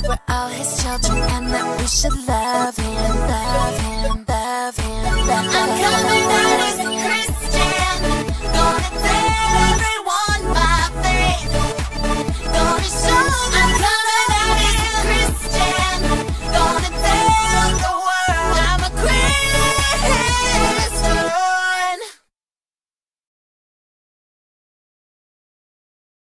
said we're all his children and that we should love him, love him, love him. Love him. I'm coming back.